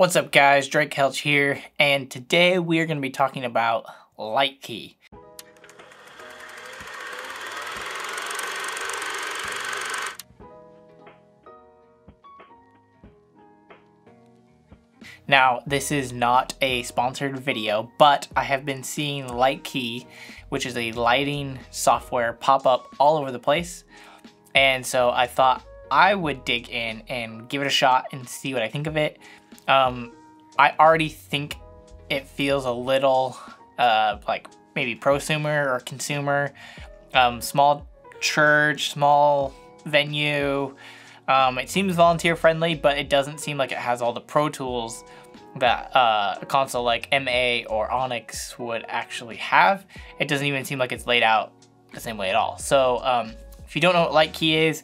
What's up guys, Drake Kelch here, and today we are going to be talking about Lightkey. Now, this is not a sponsored video, but I have been seeing Lightkey, which is a lighting software, pop up all over the place. And so I thought I would dig in and give it a shot and see what I think of it. Um, I already think it feels a little uh, like maybe prosumer or consumer, um, small church, small venue. Um, it seems volunteer friendly, but it doesn't seem like it has all the pro tools that uh, a console like MA or Onyx would actually have. It doesn't even seem like it's laid out the same way at all. So um, if you don't know what Lightkey is,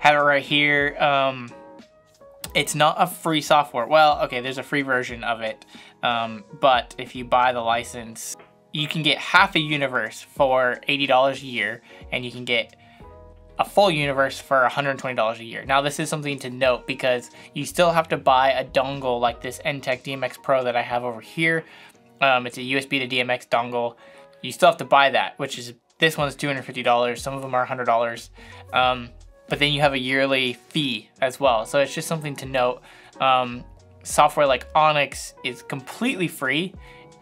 have it right here. Um, it's not a free software. Well, okay, there's a free version of it. Um, but if you buy the license, you can get half a universe for $80 a year, and you can get a full universe for $120 a year. Now this is something to note because you still have to buy a dongle like this ENTTEC DMX Pro that I have over here. Um, it's a USB to DMX dongle. You still have to buy that, which is, this one's $250. Some of them are $100. Um, but then you have a yearly fee as well. So it's just something to note. Um, software like Onyx is completely free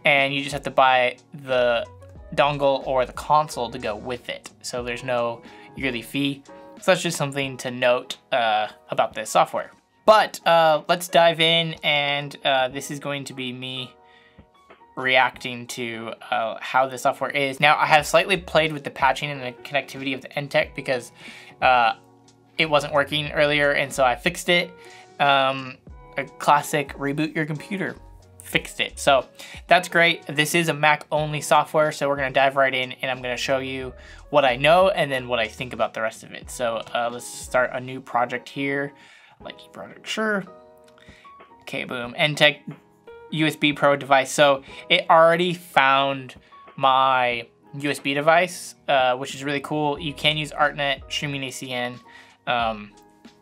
and you just have to buy the dongle or the console to go with it. So there's no yearly fee. So that's just something to note uh, about this software. But uh, let's dive in and uh, this is going to be me reacting to uh, how the software is. Now I have slightly played with the patching and the connectivity of the ENTTEC because uh, it wasn't working earlier and so I fixed it. Um, a classic reboot your computer fixed it. So that's great. This is a Mac only software, so we're gonna dive right in and I'm gonna show you what I know and then what I think about the rest of it. So uh, let's start a new project here. Like project, sure. Okay, boom. ENTTEC USB Pro device. So it already found my USB device, uh, which is really cool. You can use ArtNet, streaming ACN, um,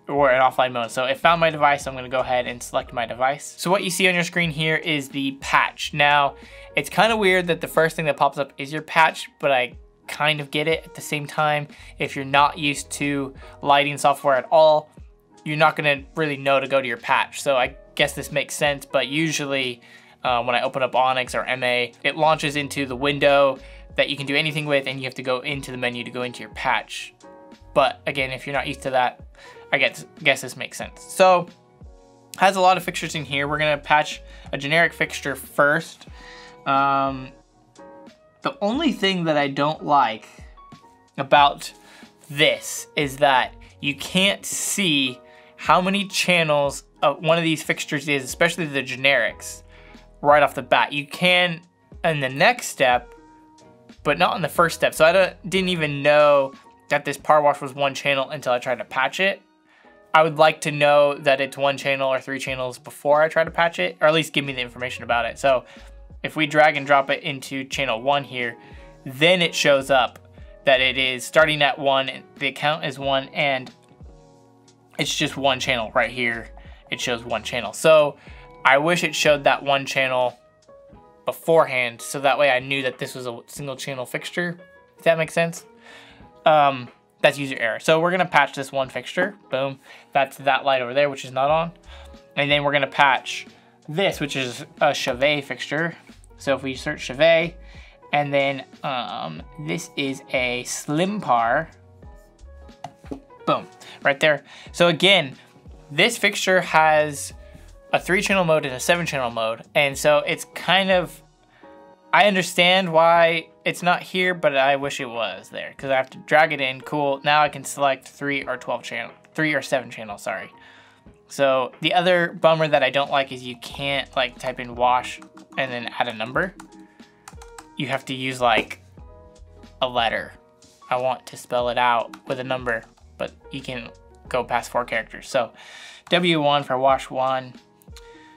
or in offline mode. So it found my device, I'm gonna go ahead and select my device. So what you see on your screen here is the patch. Now, it's kind of weird that the first thing that pops up is your patch, but I kind of get it at the same time. If you're not used to lighting software at all, you're not gonna really know to go to your patch. So I guess this makes sense, but usually uh, when I open up Onyx or MA, it launches into the window that you can do anything with and you have to go into the menu to go into your patch. But again, if you're not used to that, I guess, guess this makes sense. So has a lot of fixtures in here. We're gonna patch a generic fixture first. Um, the only thing that I don't like about this is that you can't see how many channels of one of these fixtures is, especially the generics, right off the bat. You can in the next step, but not in the first step. So I didn't even know that this power wash was one channel until I tried to patch it. I would like to know that it's one channel or three channels before I try to patch it, or at least give me the information about it. So if we drag and drop it into channel one here, then it shows up that it is starting at one, the account is one, and it's just one channel right here. It shows one channel. So I wish it showed that one channel beforehand, so that way I knew that this was a single channel fixture, if that makes sense. Um, that's user error. So we're gonna patch this one fixture, boom. That's that light over there, which is not on. And then we're gonna patch this, which is a Chauvet fixture. So if we search Chauvet, and then um, this is a Slimpar, boom, right there. So again, this fixture has a three channel mode and a seven channel mode. And so it's kind of, I understand why it's not here, but I wish it was there because I have to drag it in. Cool. Now I can select three or 12 channel, three or seven channel, sorry. So the other bummer that I don't like is you can't like type in wash and then add a number. You have to use like a letter. I want to spell it out with a number, but you can go past four characters. So W1 for wash one,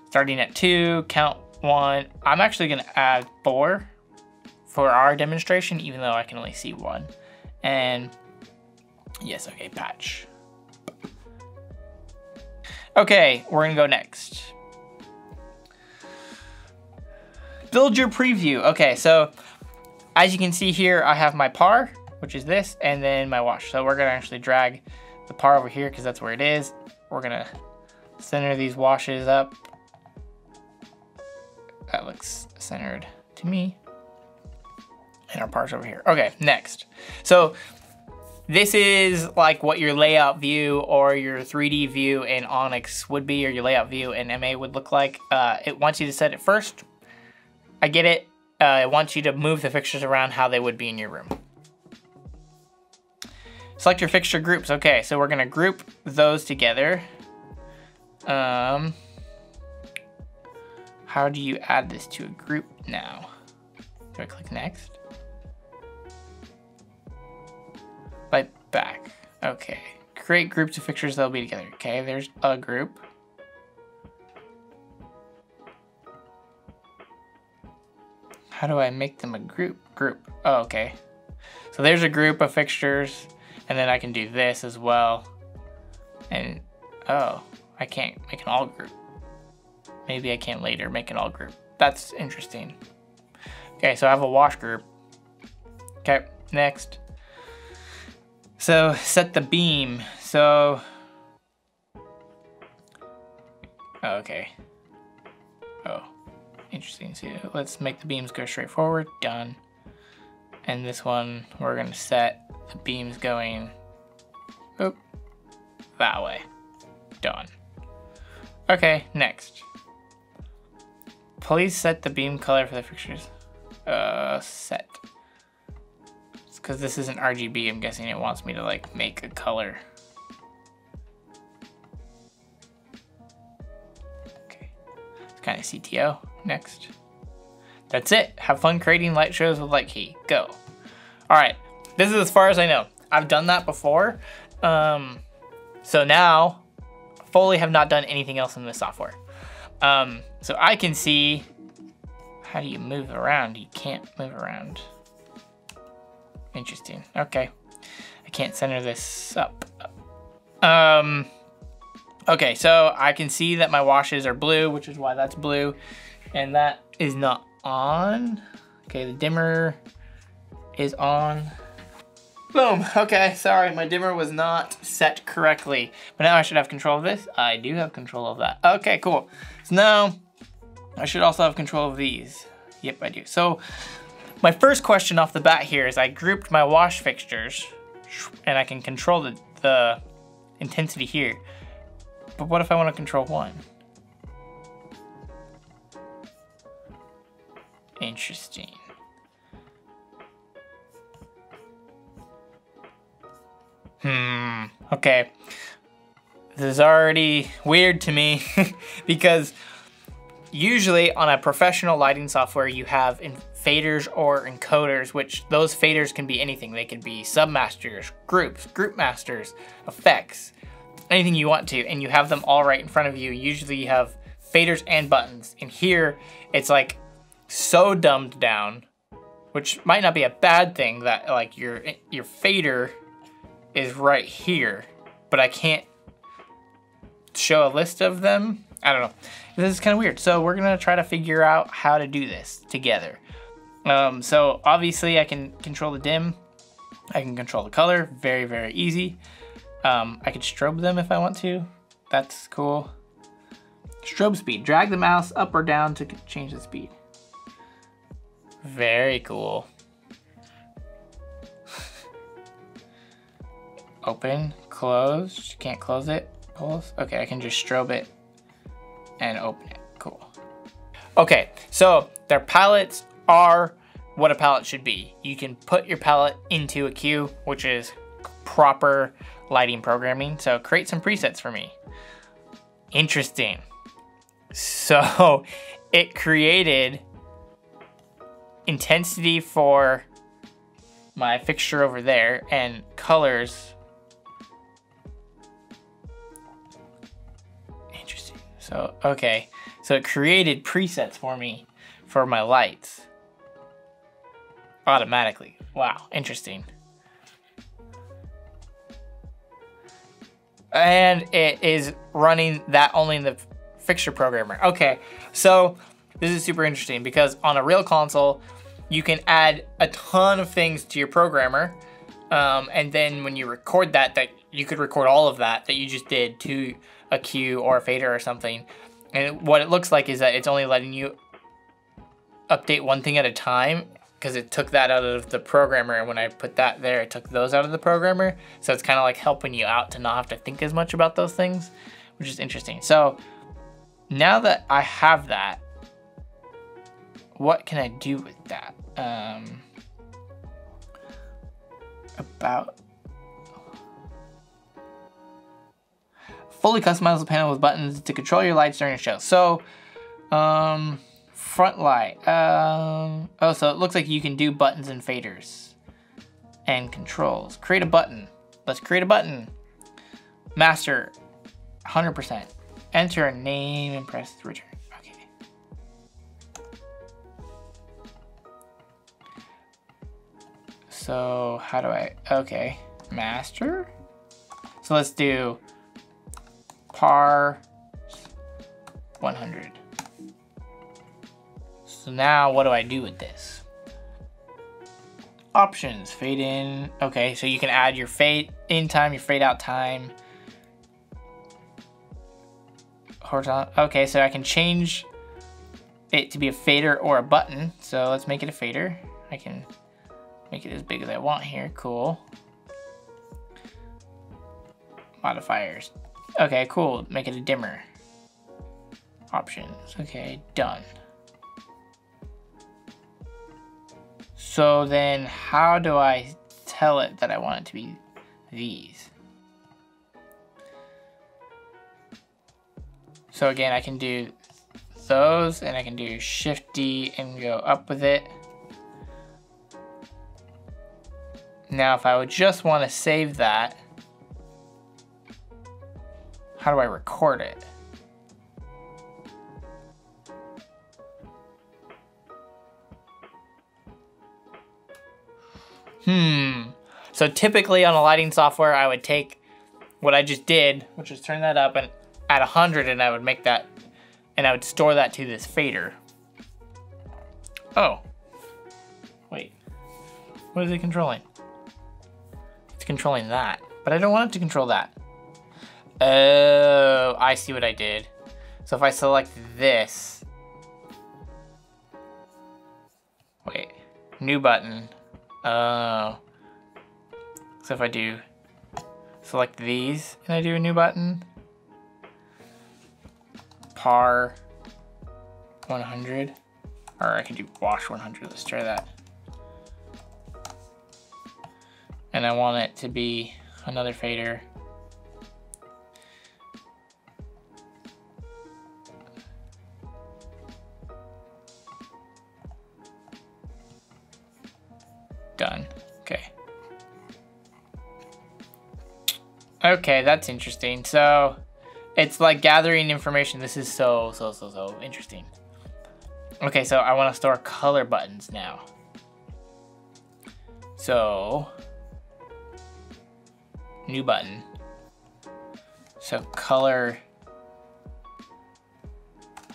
starting at two, count one. I'm actually gonna add four for our demonstration, even though I can only see one. And yes, okay, patch. Okay, we're gonna go next. build your preview. Okay, so as you can see here, I have my par, which is this, and then my wash. So we're gonna actually drag the par over here because that's where it is. We're gonna center these washes up. That looks centered to me. And our par's over here. Okay, next. So this is like what your layout view or your 3D view in Onyx would be, or your layout view in MA would look like. Uh, it wants you to set it first. I get it. Uh, it wants you to move the fixtures around how they would be in your room. Select your fixture groups. Okay, so we're gonna group those together. Um, how do you add this to a group now? Do I click next? By back. Okay. Create groups of fixtures that'll be together. Okay, there's a group. How do I make them a group? Group. Oh, okay. So there's a group of fixtures, and then I can do this as well. And, oh, I can't make an all group. Maybe I can later make an all group. That's interesting. Okay, so I have a wash group. Okay, next. So set the beam. So, oh, okay. Oh, interesting. So let's make the beams go straight forward. Done. And this one, we're gonna set the beams going, oop, that way. Done. Okay, next. Please set the beam color for the fixtures. Uh, set It's because this isn't RGB, I'm guessing it wants me to like make a color. Okay, it's kind of CTO. Next. That's it. Have fun creating light shows with Lightkey. Go. All right, this is as far as I know. I've done that before. Um, so now, Foley have not done anything else in this software. Um, so I can see, how do you move around? You can't move around. Interesting. Okay. I can't center this up. Um, okay, so I can see that my washes are blue, which is why that's blue. And that is not on. Okay, the dimmer is on. Boom, okay, sorry, my dimmer was not set correctly. But now I should have control of this. I do have control of that. Okay, cool. So now I should also have control of these. Yep, I do. So my first question off the bat here is I grouped my wash fixtures and I can control the, the intensity here. But what if I want to control one? Interesting. Hmm, okay. This is already weird to me because usually on a professional lighting software you have faders or encoders, which those faders can be anything. They can be submasters, groups, group masters, effects, anything you want to, and you have them all right in front of you. Usually you have faders and buttons. And here it's like so dumbed down, which might not be a bad thing that like your your fader is right here, but I can't show a list of them. I don't know. This is kind of weird. So we're gonna try to figure out how to do this together. Um, so obviously I can control the dim. I can control the color, very, very easy. Um, I can strobe them if I want to. That's cool. Strobe speed, drag the mouse up or down to change the speed. Very cool. Open, close, can't close it, pulse. Okay, I can just strobe it and open it, cool. Okay, so their palettes are what a palette should be. You can put your palette into a queue, which is proper lighting programming. So create some presets for me. Interesting. So it created intensity for my fixture over there and colors. So, okay. So it created presets for me for my lights automatically. Wow, interesting. And it is running that only in the fixture programmer. Okay, so this is super interesting because on a real console, you can add a ton of things to your programmer. Um, and then when you record that, that you could record all of that that you just did to a cue or a fader or something. And what it looks like is that it's only letting you update one thing at a time because it took that out of the programmer. And when I put that there, it took those out of the programmer. So it's kind of like helping you out to not have to think as much about those things, which is interesting. So now that I have that, what can I do with that? Um, about fully customizable panel with buttons to control your lights during a show. So, um, front light. Um, oh, so it looks like you can do buttons and faders and controls. Create a button. Let's create a button. Master, 100%. Enter a name and press return. Okay. So how do I, okay, master. So let's do par 100. So now what do I do with this? Options, fade in. Okay, so you can add your fade in time, your fade out time. Horizontal. Okay, so I can change it to be a fader or a button. So let's make it a fader. I can make it as big as I want here. Cool. Modifiers. Okay, cool. Make it a dimmer. Options. Okay, done. So then how do I tell it that I want it to be these? So again, I can do those and I can do Shift D and go up with it. Now, if I would just want to save that, how do I record it? Hmm. So typically on a lighting software, I would take what I just did, which is turn that up and at 100 and I would make that, and I would store that to this fader. Oh. Wait. What is it controlling? It's controlling that, but I don't want it to control that. Oh, I see what I did. So if I select this, wait, new button. Oh. So if I do select these and I do a new button, par 100, or I can do wash 100, let's try that. And I want it to be another fader. Done. Okay. Okay, that's interesting. So, it's like gathering information. This is so, so, so, so interesting. Okay, so I want to store color buttons now. So, new button. So color,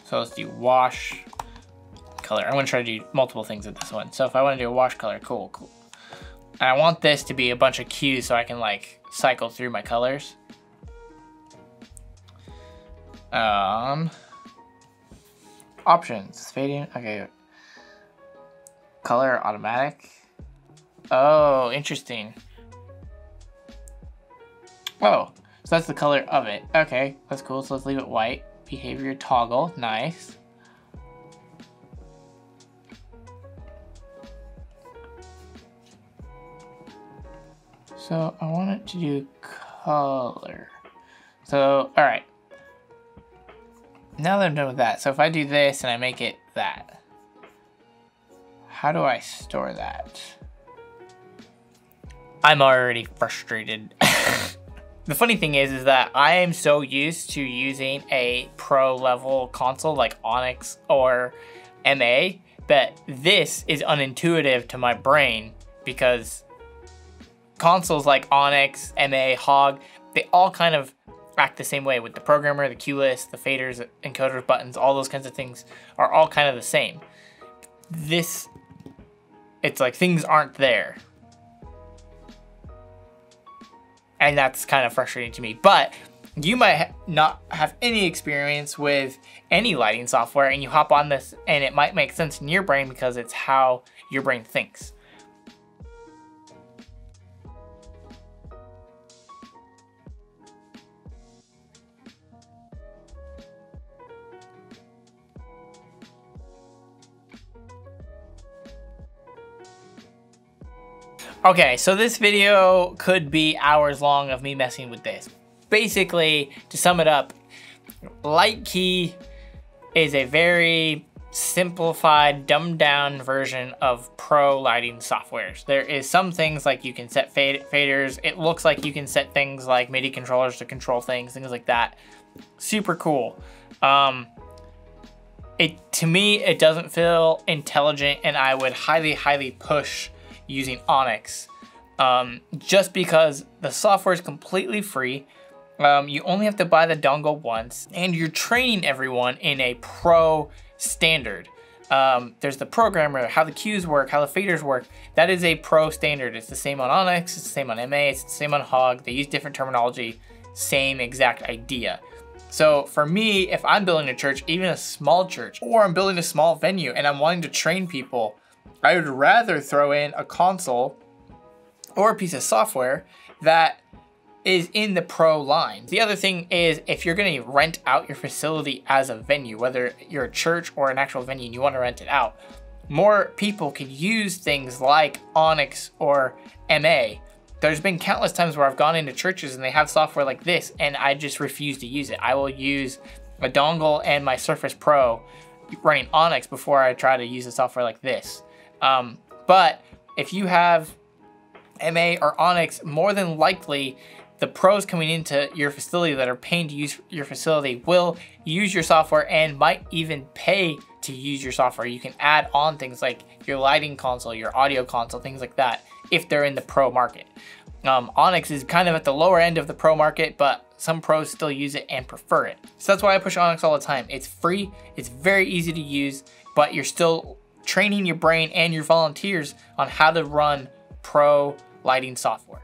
so let's do wash color. I'm gonna try to do multiple things with this one. So if I wanna do a wash color, cool, cool. And I want this to be a bunch of cues so I can like cycle through my colors. Um, options, fading, okay. Color automatic. Oh, interesting. Oh, so that's the color of it. Okay, that's cool. So let's leave it white. Behavior toggle, nice. So I want it to do color. So, all right. Now that I'm done with that, so if I do this and I make it that, how do I store that? I'm already frustrated. the funny thing is, is that I am so used to using a pro level console like Onyx or MA that this is unintuitive to my brain because consoles like Onyx, MA, Hog, they all kind of act the same way with the programmer, the cue list, the faders, encoders, buttons, all those kinds of things are all kind of the same. This, it's like things aren't there. And that's kind of frustrating to me. But you might not have any experience with any lighting software and you hop on this and it might make sense in your brain because it's how your brain thinks. Okay, so this video could be hours long of me messing with this. Basically, to sum it up, LightKey is a very simplified, dumbed down version of pro lighting softwares. There is some things like you can set fade faders. It looks like you can set things like MIDI controllers to control things, things like that. Super cool. Um, it To me, it doesn't feel intelligent and I would highly, highly push using Onyx um, just because the software is completely free. Um, you only have to buy the dongle once and you're training everyone in a pro standard. Um, there's the programmer, how the cues work, how the faders work. That is a pro standard. It's the same on Onyx, it's the same on MA, it's the same on Hog. They use different terminology, same exact idea. So for me, if I'm building a church, even a small church, or I'm building a small venue and I'm wanting to train people I would rather throw in a console or a piece of software that is in the pro line. The other thing is if you're gonna rent out your facility as a venue, whether you're a church or an actual venue and you wanna rent it out, more people can use things like Onyx or MA. There's been countless times where I've gone into churches and they have software like this and I just refuse to use it. I will use a dongle and my Surface Pro running Onyx before I try to use a software like this. Um, but if you have MA or Onyx, more than likely the pros coming into your facility that are paying to use your facility will use your software and might even pay to use your software. You can add on things like your lighting console, your audio console, things like that, if they're in the pro market. Um, Onyx is kind of at the lower end of the pro market, but some pros still use it and prefer it. So that's why I push Onyx all the time. It's free, it's very easy to use, but you're still training your brain and your volunteers on how to run pro lighting software.